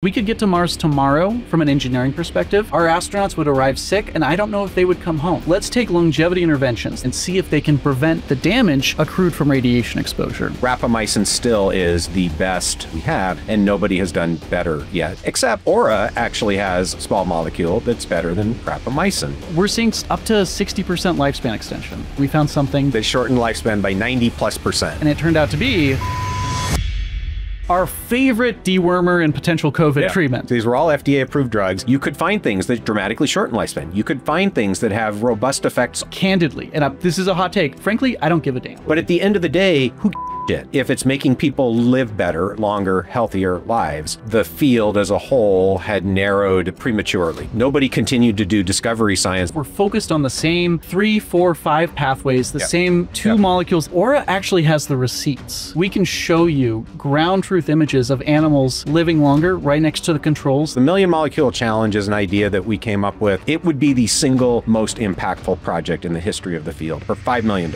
We could get to Mars tomorrow from an engineering perspective. Our astronauts would arrive sick, and I don't know if they would come home. Let's take longevity interventions and see if they can prevent the damage accrued from radiation exposure. Rapamycin still is the best we have, and nobody has done better yet. Except Ora actually has a small molecule that's better than rapamycin. We're seeing up to 60% lifespan extension. We found something that shortened lifespan by 90 plus percent. And it turned out to be our favorite dewormer and potential COVID yeah. treatment. These were all FDA approved drugs. You could find things that dramatically shorten lifespan. You could find things that have robust effects. Candidly, and I, this is a hot take. Frankly, I don't give a damn. But at the end of the day, who it. If it's making people live better, longer, healthier lives, the field as a whole had narrowed prematurely. Nobody continued to do discovery science. We're focused on the same three, four, five pathways, the yep. same two yep. molecules. Ora actually has the receipts. We can show you ground truth images of animals living longer right next to the controls. The Million Molecule Challenge is an idea that we came up with. It would be the single most impactful project in the history of the field for $5 million.